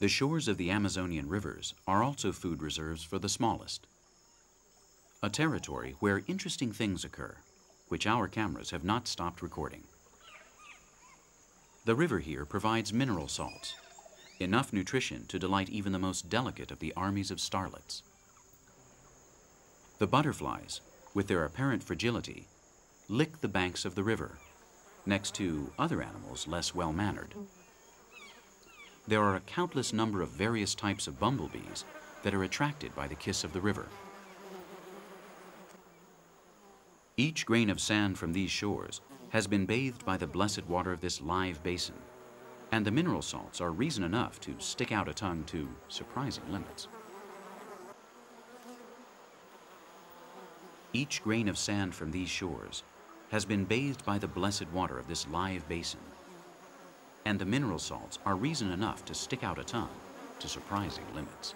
The shores of the Amazonian rivers are also food reserves for the smallest. A territory where interesting things occur, which our cameras have not stopped recording. The river here provides mineral salts, enough nutrition to delight even the most delicate of the armies of starlets. The butterflies, with their apparent fragility, lick the banks of the river, next to other animals less well-mannered. There are a countless number of various types of bumblebees that are attracted by the kiss of the river. Each grain of sand from these shores has been bathed by the blessed water of this live basin, and the mineral salts are reason enough to stick out a tongue to surprising limits. Each grain of sand from these shores has been bathed by the blessed water of this live basin, and the mineral salts are reason enough to stick out a tongue to surprising limits.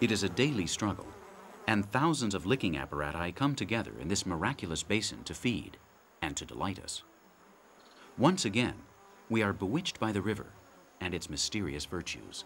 It is a daily struggle, and thousands of licking apparati come together in this miraculous basin to feed and to delight us. Once again, we are bewitched by the river and its mysterious virtues.